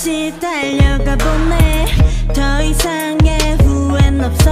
없이 달려가 보네. 더 이상의 후회는 없어.